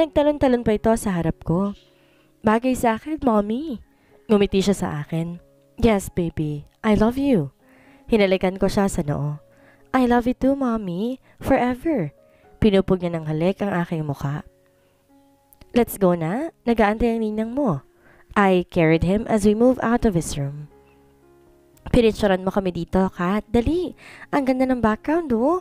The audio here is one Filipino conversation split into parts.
Nagtalon-talon pa ito sa harap ko. Bagay sa akin, mommy. Ngumiti siya sa akin. Yes, baby. I love you. Hinalikan ko siya sa noo. I love you too, mommy. Forever. Pinupog niya ng halik ang aking mukha. Let's go na. Nagaantay ang ninang mo. I carried him as we moved out of his room. Pinicturan mo kami dito, Kat. Dali. Ang ganda ng background, oh.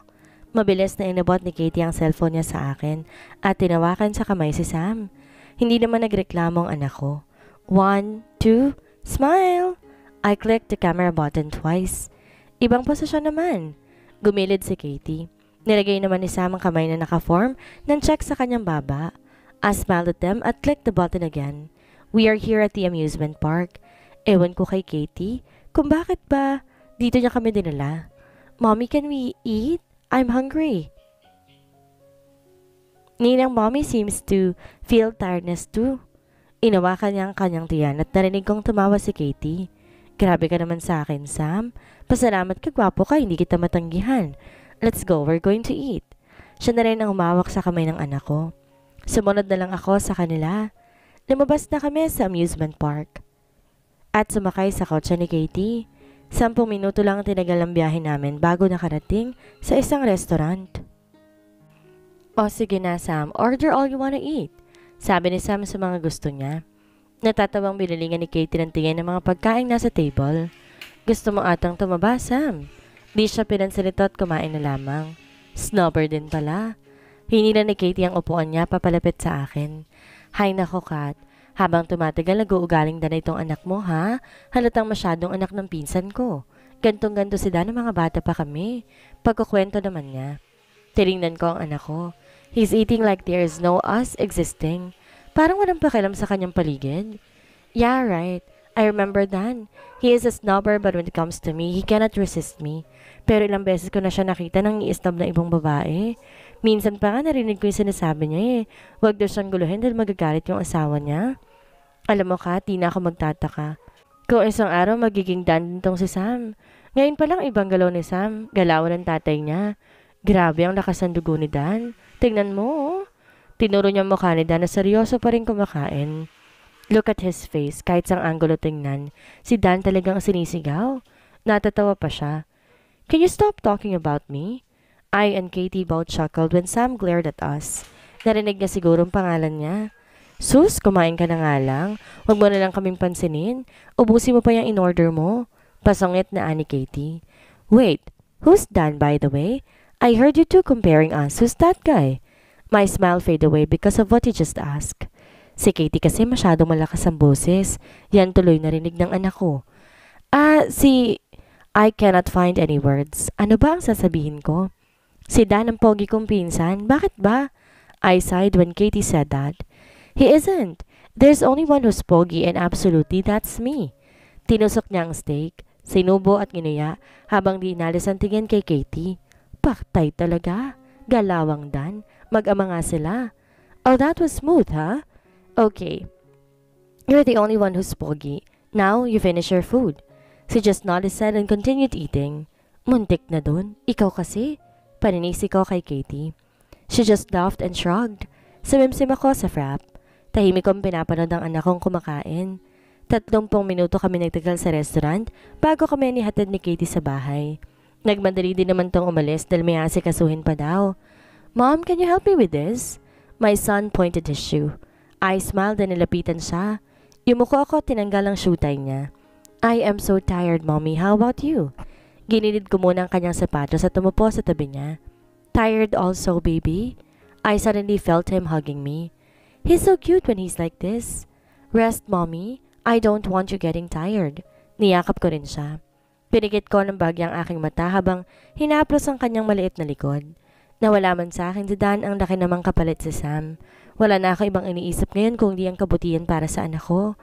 Mabilis na inabot ni Katie ang cellphone niya sa akin at tinawakan sa kamay si Sam. Hindi naman nagreklamo ang anak ko. One, two, smile! I clicked the camera button twice. Ibang posisyon naman. Gumilid si Katie. Nilagay naman ni Sam ang kamay na nakaform ng check sa kanyang baba. I smiled at them at clicked the button again. We are here at the amusement park. Ewan ko kay Katie kung bakit ba dito niya kami dinala. Mommy, can we eat? I'm hungry. Ninang mommy seems to feel tiredness too. Inawakan niya ang kanyang tiyan at narinig kong tumawa si Katie. Grabe ka naman sa akin, Sam. Pasalamat ka, gwapo ka, hindi kita matanggihan. Let's go, we're going to eat. Siya na rin ang umawak sa kamay ng anak ko. Sumunod na lang ako sa kanila. Lumabas na kami sa amusement park. At sumakay sa kotse ni Katie. Sampung minuto lang tinagal ang biyahe namin bago nakarating sa isang restaurant. O sige na Sam, order all you wanna eat. Sabi ni Sam sa mga gusto niya. Natatawang binilingan ni Katie ng tingin ng mga pagkain nasa table. Gusto mo atang tumaba, Sam? Di siya pinansalito at kumain na lamang. Snobber din pala. Hinila ni Katie ang upuan niya papalapit sa akin. Hay nako, Kat. Habang tumatagal, nag-uugaling na itong anak mo, ha? Halatang masyadong anak ng pinsan ko. Gantong-ganto si Dan mga bata pa kami. Pagkukwento naman niya. Tinignan ko ang anak ko. He's eating like there is no us existing. Parang walang pakialam sa kanyang paligid. Yeah, right. I remember Dan. He is a snobber but when it comes to me, he cannot resist me. Pero ilang beses ko na siya nakita ng i-snob na ibang babae. Minsan pa nga narinig ko yung sinasabi niya eh. Huwag daw siyang guluhin dahil magagalit yung asawa niya. Alam mo ka, di na ako magtataka. Kung isang araw magiging dan tong si Sam. Ngayon pa lang ibang galaw ni Sam. Galawan ng tatay niya. Grabe ang lakas ng dugo ni Dan. Tingnan mo, oh. Tinuro niya mukha ni Dan na seryoso pa rin kumakain. Look at his face, kahit sang angulo tingnan. Si Dan talagang sinisigaw. Natatawa pa siya. Can you stop talking about me? I and Katie both chuckled when Sam glared at us. Narinig niya siguro ang pangalan niya. Sus, kumain ka na nga lang. Huwag mo na lang kaming pansinin. Ubusin mo pa yung in-order mo. Pasangit na ani Katie. Wait, who's Dan by the way? I heard you two comparing us. Who's that guy? My smile fade away because of what you just asked. Si Katie kasi masyadong malakas ang boses. Yan tuloy narinig ng anak ko. Ah, si... I cannot find any words. Ano ba ang sasabihin ko? Si Dan ang pogi kong pinsan. Bakit ba? I sighed when Katie said that. He isn't. There's only one who's pogi and absolutely that's me. Tinusok niya ang steak, sinubo at ginuya habang di inalis ang tingin kay Katie. Paktay talaga. Galawang dan. Mag-ama nga sila. Oh, that was smooth, huh? Okay. You're the only one who's pogi. Now, you finish your food. She just nodded and continued eating. Muntik na dun. Ikaw kasi. Paninisi ko kay Katie. She just laughed and shrugged. Sumimsim ako sa frap. Tahimik kong pinapanood ang anak kong kumakain. Tatlumpong minuto kami nagtagal sa restaurant bago kami nihatid ni Katie sa bahay. Nagmadali din naman tong umalis dahil may asikasuhin pa daw. Mom, can you help me with this? My son pointed his shoe. I smiled and nilapitan siya. Yumuko ako tinanggal ang shoe tie niya. I am so tired, Mommy. How about you? Ginilid ko muna ang kanyang sapatos at tumupo sa tabi niya. Tired also, baby? I suddenly felt him hugging me. He's so cute when he's like this. Rest, mommy. I don't want you getting tired. Niyakap ko rin siya. Pinigit ko ng bagyang aking mata habang hinaplos ang kanyang maliit na likod. Nawala man sa akin si Dan ang laki namang kapalit si Sam. Wala na ako ibang iniisip ngayon kung di ang kabutihan para sa anak ko.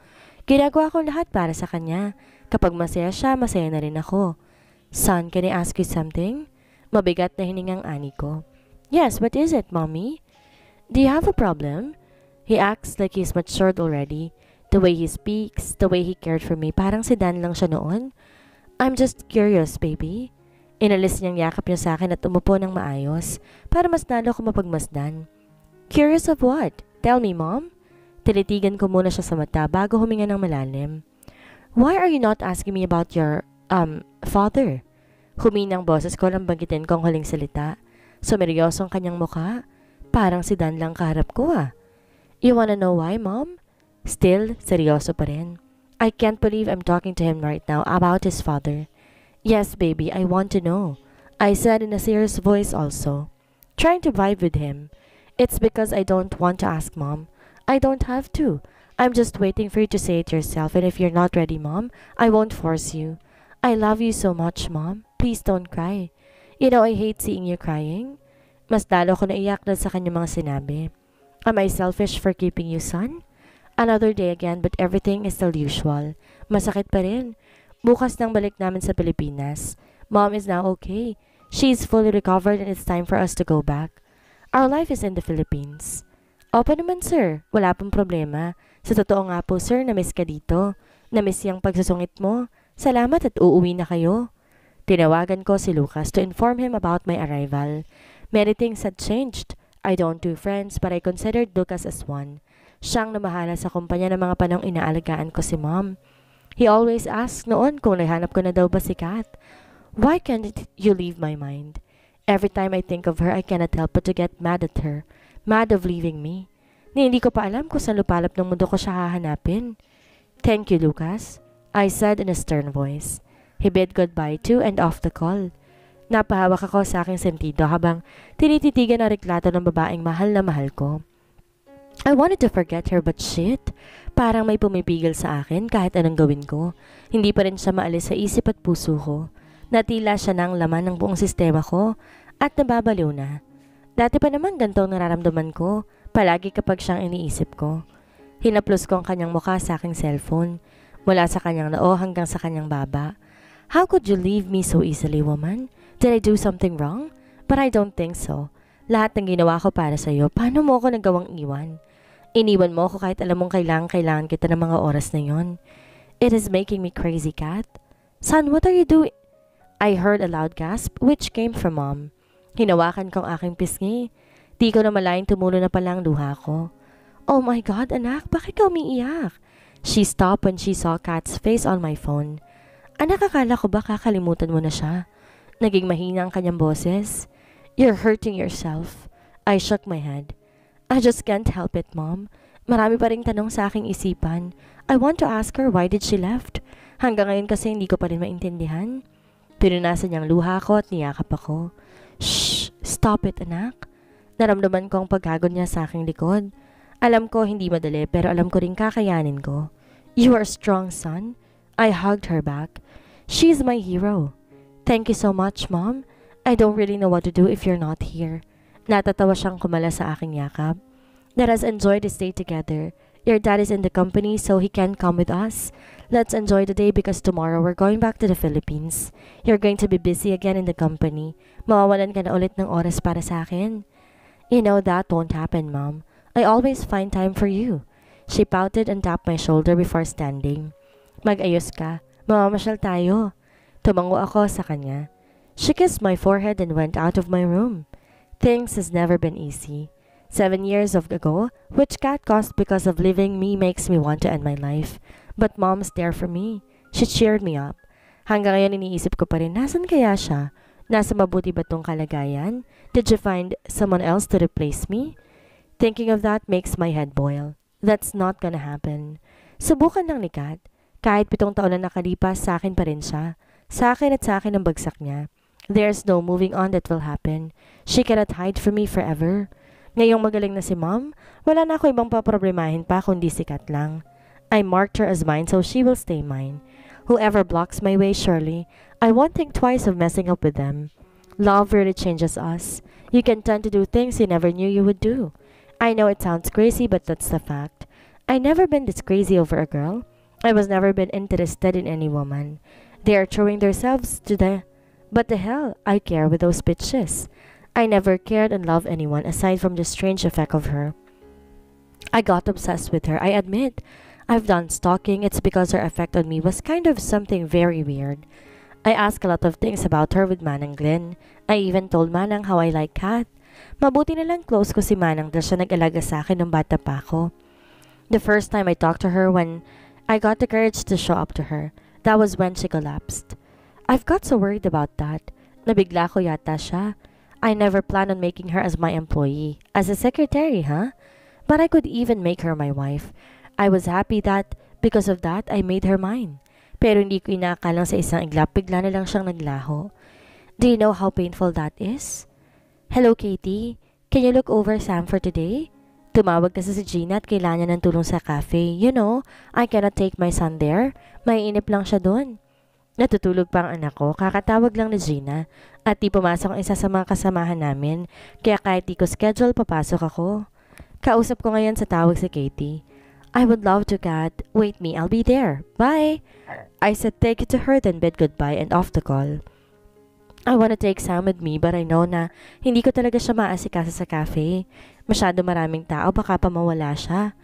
Ginagawa ko lahat para sa kanya. Kapag masaya siya, masaya na rin ako. Son, can I ask you something? Mabigat na hiningang ani ko. Yes, what is it, mommy? Do you have a problem? He acts like he's matured already. The way he speaks, the way he cared for me, parang si Dan lang siya noon. I'm just curious, baby. Inalis niyang yakap niya sa akin at umupo ng maayos para mas lalo ko mapagmasdan. Curious of what? Tell me, Mom. Tinitigan ko muna siya sa mata bago huminga ng malalim. Why are you not asking me about your, um, father? Huminang boses ko lang banggitin ko ang huling salita. Sumeryosong kanyang mukha. Parang si Dan lang kaharap ko ah. You wanna know why, Mom? Still, seryoso pa rin. I can't believe I'm talking to him right now about his father. Yes, baby, I want to know. I said in a serious voice also. Trying to vibe with him. It's because I don't want to ask, Mom. I don't have to. I'm just waiting for you to say it yourself, and if you're not ready, Mom, I won't force you. I love you so much, Mom. Please don't cry. You know, I hate seeing you crying. Mas lalo ko naiyak na sa kanyang mga sinabi. Am I selfish for keeping you, son? Another day again, but everything is still usual. Masakit pa rin. Bukas nang balik namin sa Pilipinas. Mom is now okay. She's fully recovered and it's time for us to go back. Our life is in the Philippines. Opo naman sir, wala pong problema. Sa totoo nga po sir, na-miss ka dito. Na-miss yung pagsusungit mo. Salamat at uuwi na kayo. Tinawagan ko si Lucas to inform him about my arrival. Many things had changed. I don't do friends but I considered Lucas as one. Siyang namahala sa kumpanya ng mga panong inaalagaan ko si mom. He always asks noon kung nahanap ko na daw ba si Kat. Why can't you leave my mind? Every time I think of her, I cannot help but to get mad at her mad of leaving me. Ni hindi ko pa alam kung saan lupalap ng mundo ko siya hahanapin. Thank you, Lucas, I said in a stern voice. He bid goodbye to and off the call. Napahawak ako sa aking sentido habang tinititigan ang reklato ng babaeng mahal na mahal ko. I wanted to forget her but shit, parang may pumipigil sa akin kahit anong gawin ko. Hindi pa rin siya maalis sa isip at puso ko. Natila siya ng laman ng buong sistema ko at nababaliw na. Dati pa naman ganito ang nararamdaman ko, palagi kapag siyang iniisip ko. Hinaplos ko ang kanyang mukha sa aking cellphone, mula sa kanyang noo hanggang sa kanyang baba. How could you leave me so easily, woman? Did I do something wrong? But I don't think so. Lahat ng ginawa ko para sa iyo, paano mo ako nagawang iwan? Iniwan mo ako kahit alam mong kailangan-kailangan kita ng mga oras na yon. It is making me crazy, Kat. Son, what are you doing? I heard a loud gasp, which came from Mom. Hinawakan ko ang aking pisngi. Di ko na malayan tumulo na pala ang luha ko. Oh my God, anak, bakit ka umiiyak? She stopped when she saw Kat's face on my phone. Anak, akala ko ba kakalimutan mo na siya? Naging mahina ang kanyang boses. You're hurting yourself. I shook my head. I just can't help it, Mom. Marami pa ring tanong sa aking isipan. I want to ask her why did she left. Hanggang ngayon kasi hindi ko pa rin maintindihan. Pinunasan niyang luha ko at niyakap ako. Shh! Stop it, anak. Naramdaman ko ang pagkagod niya sa aking likod. Alam ko hindi madali pero alam ko rin kakayanin ko. You are strong, son. I hugged her back. She's my hero. Thank you so much, Mom. I don't really know what to do if you're not here. Natatawa siyang kumala sa aking yakap. Let us enjoy this day together. Your dad is in the company so he can't come with us. Let's enjoy the day because tomorrow we're going back to the Philippines. You're going to be busy again in the company. Mawawalan ka na ulit ng oras para sa akin. You know that won't happen, Mom. I always find time for you. She pouted and tapped my shoulder before standing. Mag-ayos ka. Mamamasyal tayo. Tumango ako sa kanya. She kissed my forehead and went out of my room. Things has never been easy. Seven years ago, which cat cost because of leaving me makes me want to end my life. But mom's there for me. She cheered me up. Hanggang ngayon iniisip ko pa rin, nasan kaya siya? Nasa mabuti ba tong kalagayan? Did you find someone else to replace me? Thinking of that makes my head boil. That's not gonna happen. Subukan lang ni Kat. Kahit pitong taon na nakalipas, sa akin pa rin siya. Sa akin at sa akin ang bagsak niya. There's no moving on that will happen. She cannot hide from me forever. Ngayong magaling na si mom, wala na ako ibang paproblemahin pa kundi si Kat lang. I marked her as mine so she will stay mine. Whoever blocks my way, surely, I won't think twice of messing up with them. Love really changes us. You can tend to do things you never knew you would do. I know it sounds crazy, but that's the fact. I never been this crazy over a girl. I was never been interested in any woman. They are throwing themselves to the... But the hell, I care with those bitches. I never cared and loved anyone aside from the strange effect of her. I got obsessed with her, I admit. I've done stalking, it's because her effect on me was kind of something very weird. I asked a lot of things about her with Manang Glenn. I even told Manang how I like Kat. Mabuti na lang close ko si Manang dahil siya nag-alaga sa akin nung bata pa ako. The first time I talked to her when I got the courage to show up to her, that was when she collapsed. I've got so worried about that. Nabigla ko yata siya. I never planned on making her as my employee, as a secretary, huh? But I could even make her my wife. I was happy that, because of that, I made her mine. Pero hindi ko inakalang sa isang iglap, bigla na lang siyang naglaho. Do you know how painful that is? Hello, Katie. Can you look over Sam for today? Tumawag kasi si Gina at kailangan niya ng tulong sa cafe. You know, I cannot take my son there. May inip lang siya doon. Natutulog pa ang anak ko, kakatawag lang ni Gina at di pumasok ang isa sa mga kasamahan namin kaya kahit di ko schedule papasok ako. Kausap ko ngayon sa tawag si Katie. I would love to, Kat. Wait me, I'll be there. Bye! I said take it to her then bid goodbye and off the call. I want to take Sam with me but I know na hindi ko talaga siya maasikasa sa cafe. Masyado maraming tao baka pa mawala siya.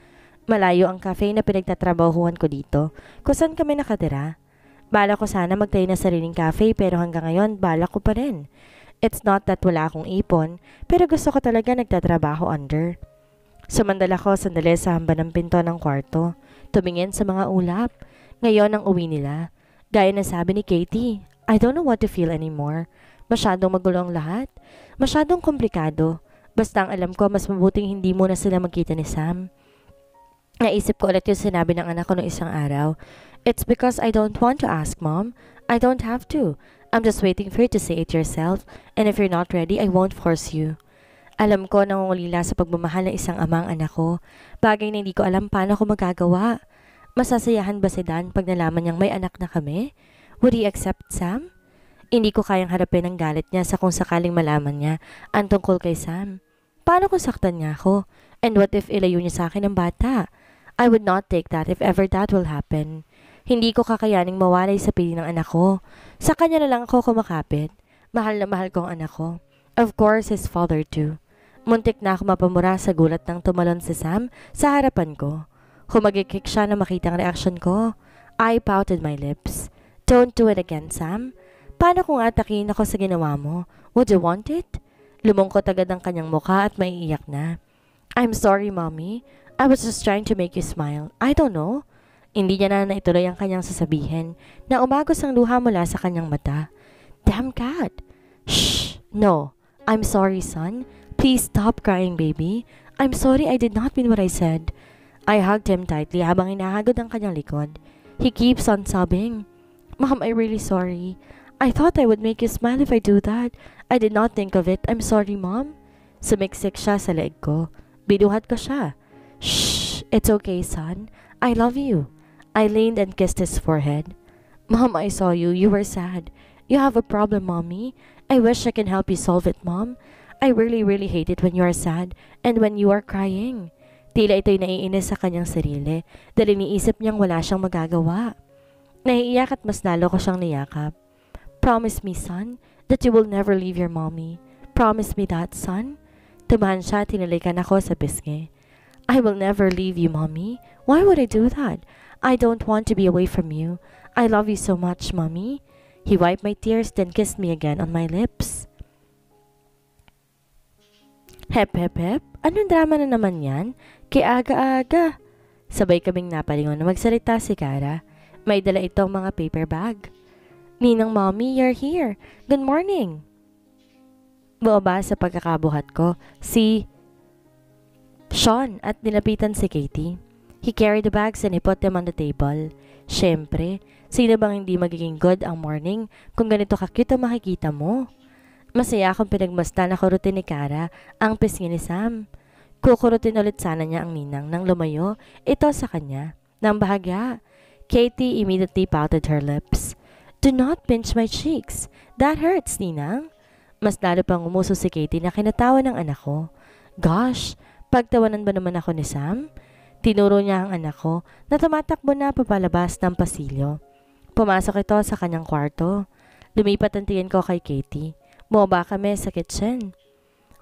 Malayo ang cafe na pinagtatrabahuhan ko dito. Kung saan kami nakatira? Bala ko sana magtayo na sariling cafe pero hanggang ngayon bala ko pa rin. It's not that wala akong ipon pero gusto ko talaga nagtatrabaho under. Sumandala ko sandali sa hamba ng pinto ng kwarto. Tumingin sa mga ulap. Ngayon ang uwi nila. Gaya na sabi ni Katie, I don't know what to feel anymore. Masyadong magulo ang lahat. Masyadong komplikado. Basta ang alam ko, mas mabuting hindi muna sila magkita ni Sam. Naisip ko ulit yung sinabi ng anak ko noong isang araw. It's because I don't want to ask, Mom. I don't have to. I'm just waiting for you to say it yourself. And if you're not ready, I won't force you. Alam ko nangungulila sa pagmamahal ng isang amang anak ko. Bagay na hindi ko alam paano ko magagawa. Masasayahan ba si Dan pag nalaman niyang may anak na kami? Would he accept Sam? Hindi ko kayang harapin ang galit niya sa kung sakaling malaman niya ang tungkol kay Sam. Paano kung saktan niya ako? And what if ilayo niya sa akin ang bata? I would not take that if ever that will happen. Hindi ko kakayaning mawalay sa pili ng anak ko. Sa kanya na lang ako kumakapit. Mahal na mahal ko ang anak ko. Of course, his father too. Muntik na ako mapamura sa gulat ng tumalon si Sam sa harapan ko. Humagikik siya na makita ang reaksyon ko. I pouted my lips. Don't do it again, Sam. Paano kung atakin ako sa ginawa mo? Would you want it? Lumungkot agad ang kanyang mukha at maiiyak na. I'm sorry, Mommy. I was just trying to make you smile. I don't know. Hindi niya na naituloy ang kanyang sasabihin na umagos ang luha mula sa kanyang mata. Damn cat! Shh! No. I'm sorry, son. Please stop crying, baby. I'm sorry I did not mean what I said. I hugged him tightly habang inahagod ang kanyang likod. He keeps on sobbing. Mom, I'm really sorry. I thought I would make you smile if I do that. I did not think of it. I'm sorry, Mom. Sumiksik siya sa leg ko. Binuhat ko siya. Shh! It's okay, son. I love you. I leaned and kissed his forehead. Mom, I saw you. You were sad. You have a problem, Mommy. I wish I can help you solve it, Mom. I really, really hate it when you are sad and when you are crying. Tila ito'y naiinis sa kanyang sarili dahil iniisip niyang wala siyang magagawa. Naiiyak at mas lalo ko siyang niyakap. Promise me, son, that you will never leave your mommy. Promise me that, son. Tumahan siya at tinalikan ako sa pisngi. I will never leave you, mommy. Why would I do that? I don't want to be away from you. I love you so much, mommy. He wiped my tears, then kissed me again on my lips. Hep, hep, hep. Anong drama na naman yan? Kaya aga-aga. Sabay kaming napalingon na magsalita si Kara. May dala itong mga paper bag. Ninang mommy, you're here. Good morning. Buoba sa pagkakabuhat ko, si Sean at nilapitan si Katie. He carried the bags and he put them on the table. Siyempre, sino bang hindi magiging good ang morning kung ganito kakita makikita mo? Masaya akong pinagmasdan na kurutin ni Kara ang pisngi ni Sam. Kukurutin ulit sana niya ang ninang nang lumayo ito sa kanya. Nang bahagya, Katie immediately pouted her lips. Do not pinch my cheeks. That hurts, ninang. Mas lalo pang umuso si Katie na kinatawa ng anak ko. Gosh, pagtawanan ba naman ako ni Sam? Tinuro niya ang anak ko na tumatakbo na papalabas ng pasilyo. Pumasok ito sa kanyang kwarto. Lumipat ang tingin ko kay Katie. Bumaba kami sa kitchen.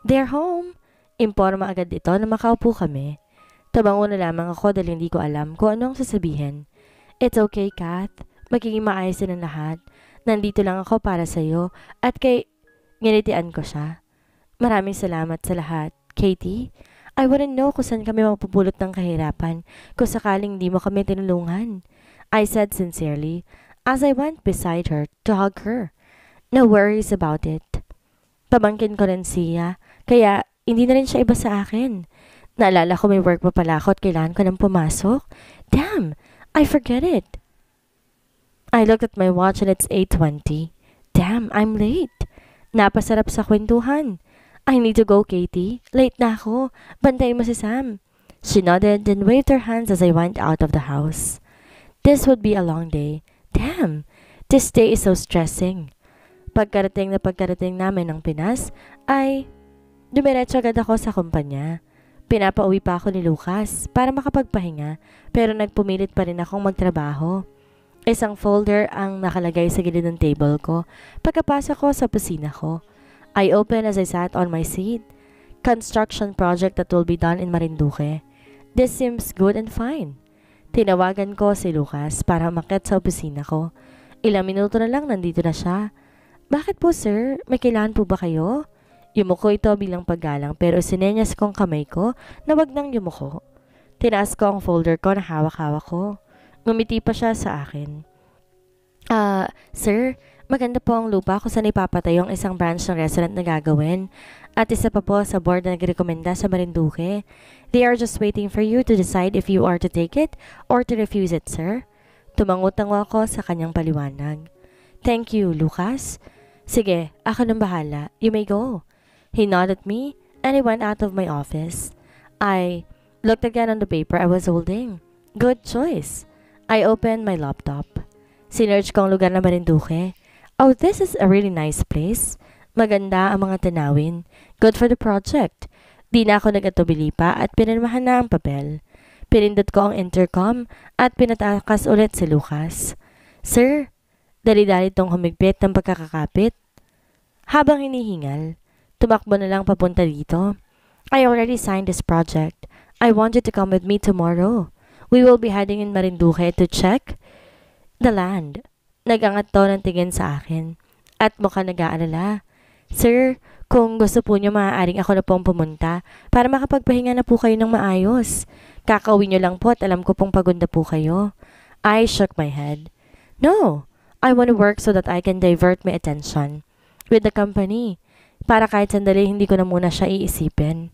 They're home. Imporma agad ito na makaupo kami. Tabango na lamang ako dahil hindi ko alam kung anong sasabihin. It's okay, Kat. Magiging maayos din ang lahat. Nandito lang ako para sa'yo at kay... Nginitian ko siya. Maraming salamat sa lahat. Katie, I wouldn't know kung saan kami mapupulot ng kahirapan kung sakaling di mo kami tinulungan. I said sincerely as I went beside her to hug her. No worries about it. Pamangkin ko rin siya, kaya hindi na rin siya iba sa akin. Naalala ko may work pa pala ako at kailangan ko nang pumasok. Damn, I forget it. I looked at my watch and it's 8.20. Damn, I'm late. Napasarap sa kwentuhan. I need to go, Katie. Late na ako. Bantay mo si Sam. She nodded and waved her hands as I went out of the house. This would be a long day. Damn, this day is so stressing. Pagkarating na pagkarating namin ng Pinas, ay dumiretso agad ako sa kumpanya. Pinapauwi pa ako ni Lucas para makapagpahinga pero nagpumilit pa rin akong magtrabaho. Isang folder ang nakalagay sa gilid ng table ko pagkapasok ko sa opisina ko. I opened as I sat on my seat. Construction project that will be done in Marinduque. This seems good and fine. Tinawagan ko si Lucas para makit sa opisina ko. Ilang minuto na lang nandito na siya. Bakit po sir? May kailangan po ba kayo? Yumuko ito bilang paggalang pero sinenyas kong kamay ko na wag nang yumuko. Tinaas ko ang folder ko na hawak-hawak ko. Ngumiti pa siya sa akin. Ah, uh, sir, Maganda po ang lupa kung saan ipapatayo ang isang branch ng restaurant na gagawin. At isa pa po sa board na nagrekomenda sa Marinduque. They are just waiting for you to decide if you are to take it or to refuse it, sir. Tumangutango ako sa kanyang paliwanag. Thank you, Lucas. Sige, ako nang bahala. You may go. He nodded me and he went out of my office. I looked again on the paper I was holding. Good choice. I opened my laptop. Sinerge ko ang lugar na Marinduque. Oh, this is a really nice place. Maganda ang mga tanawin. Good for the project. Di na ako nagatubili pa at pinirmahan na ang papel. Pinindot ko ang intercom at pinatakas ulit si Lucas. Sir, dali-dali tong humigpit ng pagkakakapit. Habang hinihingal, tumakbo na lang papunta dito. I already signed this project. I want you to come with me tomorrow. We will be heading in Marinduque to check the land. Nagangat to ng tingin sa akin at mukhang nag-aalala. Sir, kung gusto po niyo maaaring ako na pong pumunta para makapagpahinga na po kayo ng maayos. Kakauwi niyo lang po at alam ko pong pagod po kayo. I shook my head. No, I want to work so that I can divert my attention with the company para kahit sandali hindi ko na muna siya iisipin.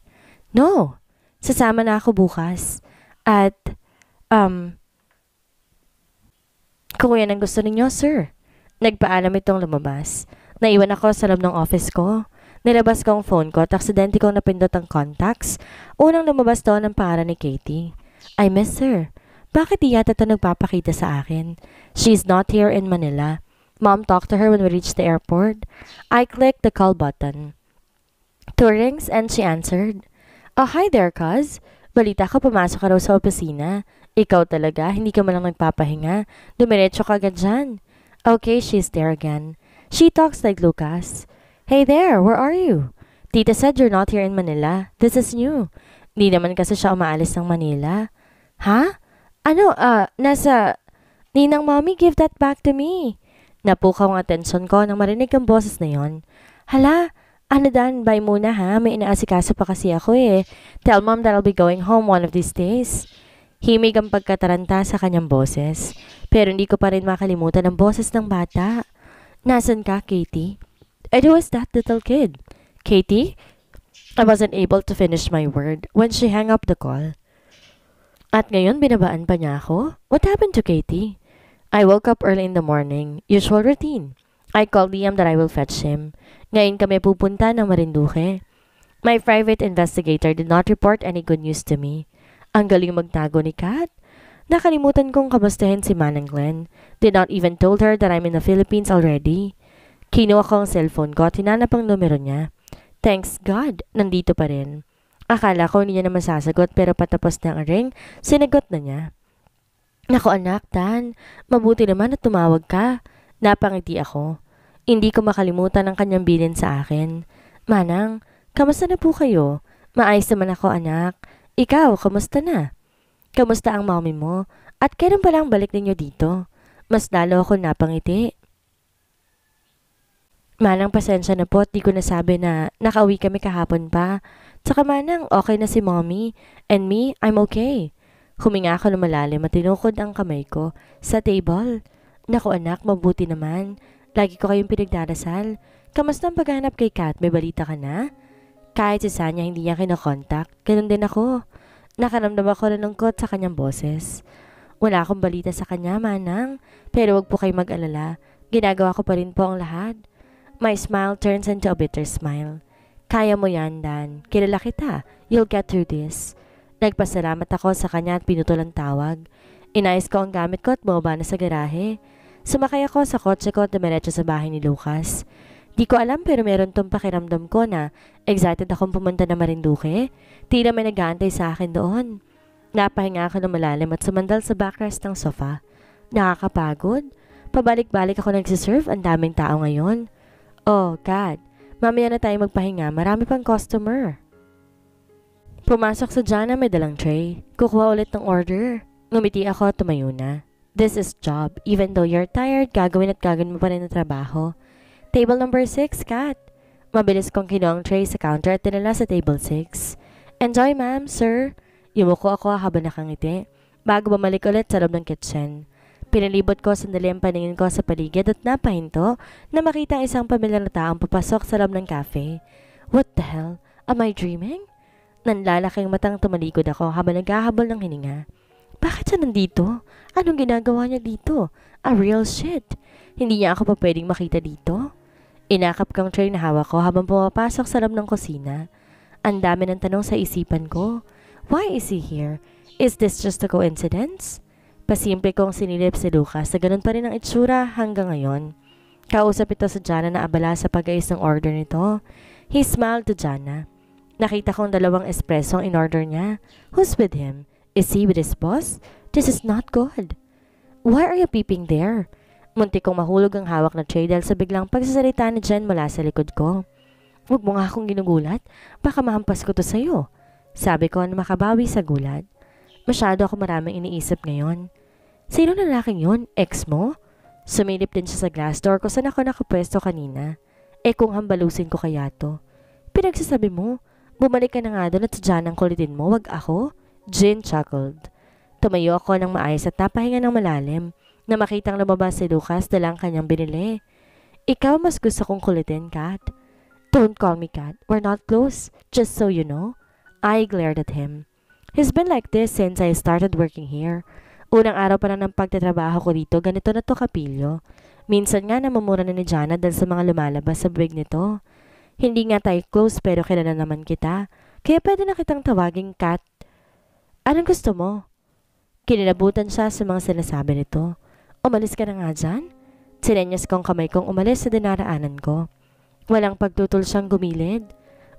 No, sasama na ako bukas. At, um, kung yan ang gusto ninyo, sir. Nagpaalam itong lumabas. Naiwan ako sa loob ng office ko. Nilabas ko ang phone ko at aksidente kong napindot ang contacts. Unang lumabas doon ang pangalan ni Katie. I miss her. Bakit di yata ito nagpapakita sa akin? She's not here in Manila. Mom talked to her when we reached the airport. I clicked the call button. Two rings and she answered. Oh, hi there, cuz. Balita ko pumasok ka raw sa opisina. Ikaw talaga, hindi ka malang nagpapahinga. Dumiretso ka agad dyan. Okay, she's there again. She talks like Lucas. Hey there, where are you? Tita said you're not here in Manila. This is new. Hindi naman kasi siya umaalis ng Manila. Ha? Ano, ah, uh, nasa... Ninang mommy, give that back to me. Napukaw ang atensyon ko nang marinig ang boses na yon. Hala, ano dan, bye muna ha. May inaasikaso pa kasi ako eh. Tell mom that I'll be going home one of these days. Himig ang pagkataranta sa kanyang boses, pero hindi ko pa rin makalimutan ang boses ng bata. Nasaan ka, Katie? And who is that little kid? Katie? I wasn't able to finish my word when she hung up the call. At ngayon, binabaan pa niya ako? What happened to Katie? I woke up early in the morning. Usual routine. I called Liam that I will fetch him. Ngayon kami pupunta ng Marinduque. My private investigator did not report any good news to me. Ang galing magtago ni Kat. Nakalimutan kong kamustahin si Manang Glenn. Did not even told her that I'm in the Philippines already. Kinuha ko ang cellphone ko at hinanap ang numero niya. Thanks God, nandito pa rin. Akala ko hindi niya naman sasagot pero patapos na ang ring, sinagot na niya. Nako anak, Tan, mabuti naman at tumawag ka. Napangiti ako. Hindi ko makalimutan ang kanyang bilin sa akin. Manang, kamusta na po kayo? Maayos naman ako anak. Ikaw, kamusta na? Kamusta ang mommy mo? At kailan pa lang balik ninyo dito? Mas lalo ako napangiti. Manang pasensya na po at di ko nasabi na nakauwi kami kahapon pa. Tsaka manang okay na si mommy. And me, I'm okay. Huminga ako ng malalim at tinukod ang kamay ko sa table. Naku anak, mabuti naman. Lagi ko kayong pinagdarasal. Kamusta ang paghanap kay Kat? May balita ka na? Kahit si Sanya hindi niya kinokontak, ganun din ako. Nakaramdam ako ng lungkot sa kanyang boses. Wala akong balita sa kanya, manang. Pero wag po kayo mag-alala. Ginagawa ko pa rin po ang lahat. My smile turns into a bitter smile. Kaya mo yan, Dan. Kilala kita. You'll get through this. Nagpasalamat ako sa kanya at pinutol ang tawag. Inayos ko ang gamit ko at bumaba na sa garahe. Sumakay ako sa kotse ko at dumiretso sa bahay ni Lucas. Di ko alam pero meron tong pakiramdam ko na excited akong pumunta na Marinduque. Tila may nag-aantay sa akin doon. Napahinga ako ng malalim at sumandal sa backrest ng sofa. Nakakapagod. Pabalik-balik ako nagsiserve, ang daming tao ngayon. Oh, God. Mamaya na tayo magpahinga, marami pang customer. Pumasok sa Jana may dalang tray. Kukuha ulit ng order. Ngumiti ako at tumayo na. This is job. Even though you're tired, gagawin at gagawin mo pa rin ang trabaho. Table number 6, Kat. Mabilis kong kinuha ang tray sa counter at tinala sa table 6. Enjoy, ma'am, sir. Yumuko ako habang nakangiti. Bago bumalik ulit sa loob ng kitchen. Pinalibot ko sandali ang paningin ko sa paligid at napahinto na makita ang isang pamilyar na taong papasok sa loob ng cafe. What the hell? Am I dreaming? Nanlalaking matang tumalikod ako habang naghahabol ng hininga. Bakit siya nandito? Anong ginagawa niya dito? A real shit. Hindi niya ako pa pwedeng makita dito. Inakap kang tray na hawak ko habang pumapasok sa loob ng kusina. Ang dami ng tanong sa isipan ko. Why is he here? Is this just a coincidence? Pasimple kong sinilip si Lucas na ganun pa rin ang itsura hanggang ngayon. Kausap ito sa Jana na abala sa pag-ayos ng order nito. He smiled to Jana. Nakita kong dalawang espresso in-order niya. Who's with him? Is he with his boss? This is not good. Why are you peeping there? Munti kong mahulog ang hawak na tray dahil sa biglang pagsasalita ni Jen mula sa likod ko. Huwag mo nga akong ginugulat, baka mahampas ko to sa'yo. Sabi ko na makabawi sa gulat. Masyado ako maraming iniisip ngayon. Sino lalaking yun? Ex mo? Sumilip din siya sa glass door kung saan ako nakapwesto kanina. Eh kung hambalusin ko kaya to. Pinagsasabi mo, bumalik ka na nga doon at sadya ng kulitin mo, wag ako? Jin chuckled. Tumayo ako ng maayos at napahinga ng malalim na makitang lumabas si Lucas dala ang kanyang binili. Ikaw mas gusto kong kulitin, Kat. Don't call me Kat. We're not close. Just so you know. I glared at him. He's been like this since I started working here. Unang araw pa lang ng pagtatrabaho ko dito, ganito na to kapilyo. Minsan nga namumura na ni Jana dahil sa mga lumalabas sa bibig nito. Hindi nga tayo close pero kilala naman kita. Kaya pwede na kitang tawaging Kat. Anong gusto mo? Kinilabutan siya sa mga sinasabi nito. Umalis ka na nga dyan? Sinenyas kong kamay kong umalis sa dinaraanan ko. Walang pagtutol siyang gumilid.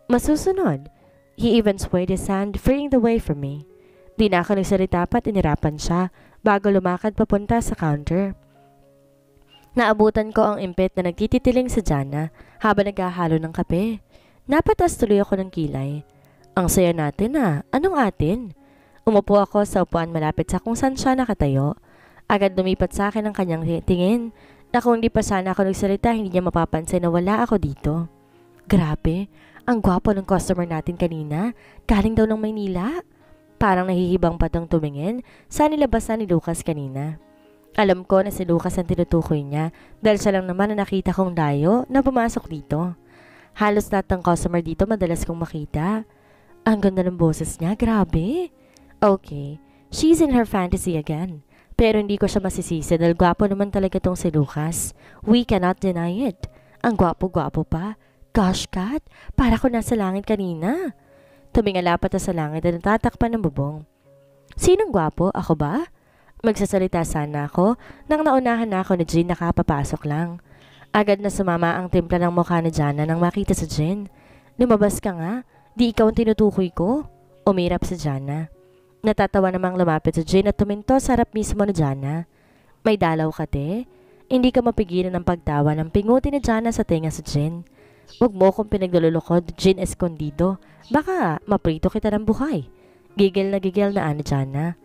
Masusunod. He even swayed his hand, freeing the way for me. Di na ako nagsalita pat inirapan siya bago lumakad papunta sa counter. Naabutan ko ang impet na nagtititiling sa Jana habang naghahalo ng kape. Napatas tuloy ako ng kilay. Ang saya natin ah. Anong atin? Umupo ako sa upuan malapit sa kung saan siya nakatayo. Agad lumipat sa akin ang kanyang tingin na kung hindi pa sana ako nagsalita, hindi niya mapapansin na wala ako dito. Grabe, ang gwapo ng customer natin kanina. Galing daw ng Maynila. Parang nahihibang pa tong tumingin sa nilabasan ni Lucas kanina. Alam ko na si Lucas ang tinutukoy niya dahil siya lang naman na nakita kong dayo na pumasok dito. Halos lahat ng customer dito madalas kong makita. Ang ganda ng boses niya, grabe. Okay, she's in her fantasy again. Pero hindi ko siya masisisi dahil gwapo naman talaga tong si Lucas. We cannot deny it. Ang gwapo-gwapo pa. Gosh, Kat, para ko nasa langit kanina. Tumingalapat na sa langit at natatakpan ng bubong. Sinong gwapo? Ako ba? Magsasalita sana ako nang naunahan na ako ni Jean nakapapasok lang. Agad na sumama ang timpla ng mukha ni Jana nang makita sa Jean. Lumabas ka nga, di ikaw ang tinutukoy ko. Umirap si Jana. Natatawa namang lumapit sa Jane at tuminto sa harap mismo ni Jana. May dalaw ka, te? Hindi ka mapigilan ng pagtawa ng pinguti ni Jana sa tenga sa Jane. Huwag mo kong pinaglululukod, Jane Escondido. Baka maprito kita ng buhay. Gigil na gigil na ani Jana.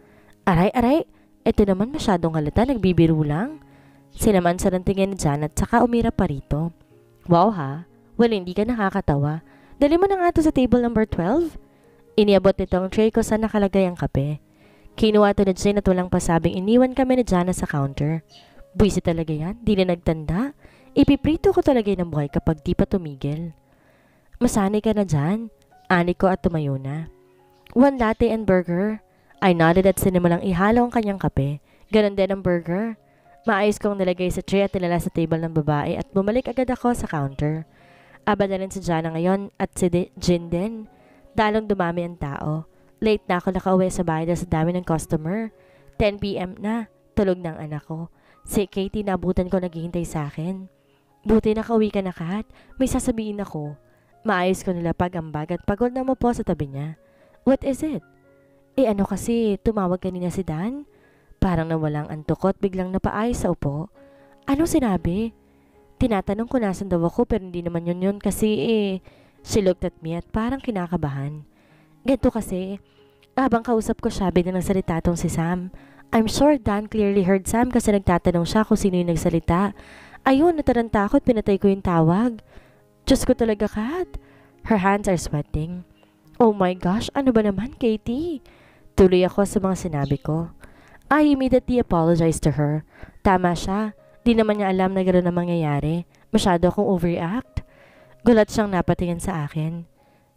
Aray, aray, ito naman masyadong halata, nagbibiro lang. Sinaman sa ng tingin ni Jana at saka umira pa rito. Wow ha? Well, hindi ka nakakatawa. Dali mo na nga to sa table number 12. Iniabot nito ang tray ko sa nakalagay ang kape. Kinuha to na Jane at walang pasabing iniwan kami ni Jana sa counter. Buwisi talaga yan, di na nagtanda. Ipiprito ko talaga ng buhay kapag di pa tumigil. Masanay ka na dyan. Ani ko at tumayo na. One latte and burger. I nodded at sinimulang ihalo ang kanyang kape. Ganon din ang burger. Maayos kong nilagay sa tray at nilala sa table ng babae at bumalik agad ako sa counter. Aba na rin si Jana ngayon at si Jin din. Dalong dumami ang tao. Late na ako nakauwi sa bahay dahil sa dami ng customer. 10pm na. Tulog ng anak ko. Si Katie nabutan ko naghihintay sa akin. Buti nakauwi ka na Kat. May sasabihin ako. Maayos ko nilapag ang bag at pagod na mo po sa tabi niya. What is it? Eh ano kasi, tumawag kanina si Dan? Parang nawalang antok at biglang napaayos sa upo. Ano sinabi? Tinatanong ko nasan daw ako pero hindi naman yun yun kasi eh, she looked at me at parang kinakabahan. Ganito kasi, habang kausap ko siya, biglang nagsalita tong si Sam. I'm sure Dan clearly heard Sam kasi nagtatanong siya kung sino yung nagsalita. Ayun, nataranta ako at pinatay ko yung tawag. Diyos ko talaga, Kat. Her hands are sweating. Oh my gosh, ano ba naman, Katie? Tuloy ako sa mga sinabi ko. I immediately apologized to her. Tama siya. Di naman niya alam na gano'n na mangyayari. Masyado akong overreact. Gulat siyang napatingin sa akin.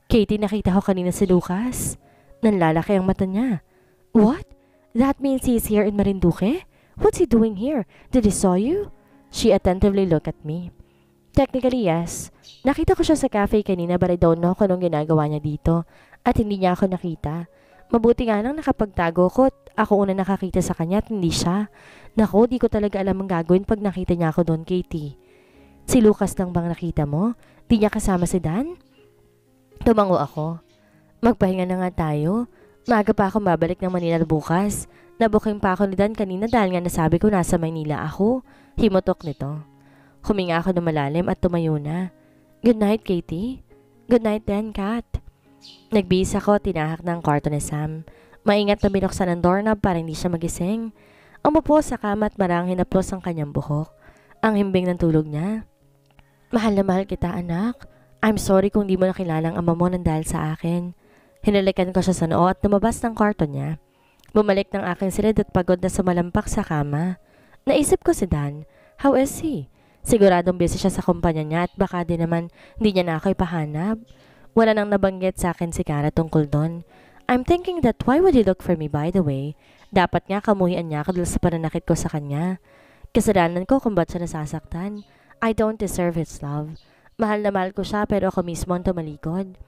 Katie, nakita ko kanina si Lucas. Nanlalaki ang mata niya. What? That means he is here in Marinduque? What's he doing here? Did he saw you? She attentively looked at me. Technically, yes. Nakita ko siya sa cafe kanina but I don't know kung anong ginagawa niya dito. At hindi niya ako nakita. Mabuti nga lang nakapagtago ko ako una nakakita sa kanya at hindi siya. Nako, di ko talaga alam ang gagawin pag nakita niya ako doon, Katie. Si Lucas lang bang nakita mo? Di niya kasama si Dan? Tumango ako. Magpahinga na nga tayo. Maaga pa ako babalik ng Manila bukas. Nabuking pa ako ni Dan kanina dahil nga nasabi ko nasa Maynila ako. Himotok nito. Huminga ako ng malalim at tumayo na. Good night, Katie. Good night then, Kat. Nagbihis ako, tinahak ng kwarto ni Sam. Maingat na binuksan ang doorknob para hindi siya magising. Umupo sa kama at marang hinaplos ang kanyang buhok. Ang himbing ng tulog niya. Mahal na mahal kita, anak. I'm sorry kung di mo nakilala ang ama mo nang dahil sa akin. Hinalikan ko siya sa noo at lumabas ng kwarto niya. Bumalik ng aking silid at pagod na sumalampak sa kama. Naisip ko si Dan. How is he? Siguradong busy siya sa kumpanya niya at baka din naman hindi niya na ako ipahanap. Wala nang nabanggit sa akin si Kara tungkol doon. I'm thinking that why would he look for me by the way? Dapat nga kamuhian niya ako dahil sa pananakit ko sa kanya. Kasalanan ko kung ba't siya nasasaktan. I don't deserve his love. Mahal na mahal ko siya pero ako mismo ang tumalikod.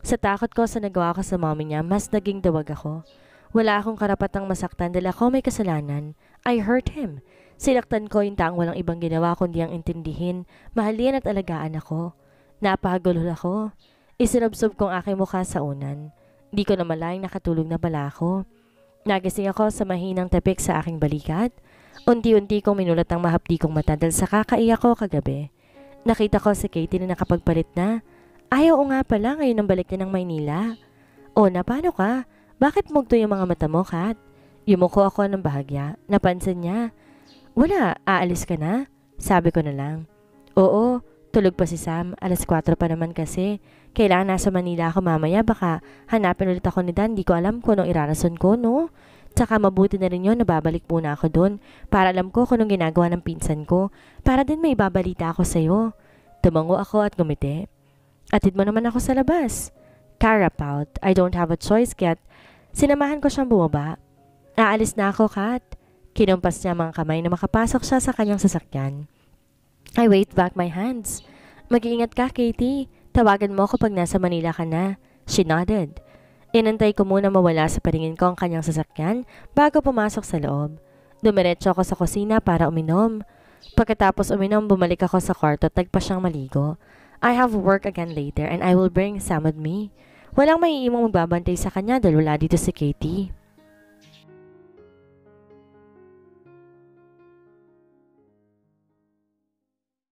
Sa takot ko sa nagawa ko sa mommy niya, mas naging dawag ako. Wala akong karapatang masaktan dahil ako may kasalanan. I hurt him. Sinaktan ko yung taong walang ibang ginawa kundi ang intindihin, mahalin at alagaan ako. Napagulol ako. Isinubsob kong aking mukha sa unan. Di ko na malayang nakatulog na pala ako. Nagising ako sa mahinang tapik sa aking balikat. Unti-unti kong minulat ang mahapdi kong mata dahil sa kakaiyak ko kagabi. Nakita ko si Katie na nakapagpalit na. Ayaw o nga pala ngayon ang balik niya ng Maynila. O na paano ka? Bakit mugto yung mga mata mo, Kat? Yumuko ako ng bahagya. Napansin niya. Wala, aalis ka na? Sabi ko na lang. Oo, tulog pa si Sam. Alas 4 pa naman kasi. Kailangan nasa Manila ako mamaya, baka hanapin ulit ako ni Dan, di ko alam kung anong irarason ko, no? Tsaka mabuti na rin yun na babalik muna ako doon para alam ko kung anong ginagawa ng pinsan ko para din may babalita ako sa'yo. Tumango ako at gumiti. Atid mo naman ako sa labas. Carap out. I don't have a choice yet. Sinamahan ko siyang bumaba. Aalis na ako, Kat. Kinumpas niya mga kamay na makapasok siya sa kanyang sasakyan. I waved back my hands. Mag-iingat ka, Katie. Tawagan mo ako pag nasa Manila ka na. She nodded. Inantay ko muna mawala sa paringin ko ang kanyang sasakyan bago pumasok sa loob. Dumiretso ako sa kusina para uminom. Pagkatapos uminom, bumalik ako sa kwarto at nagpa siyang maligo. I have work again later and I will bring Sam with me. Walang maiimong magbabantay sa kanya dahil wala dito si Katie.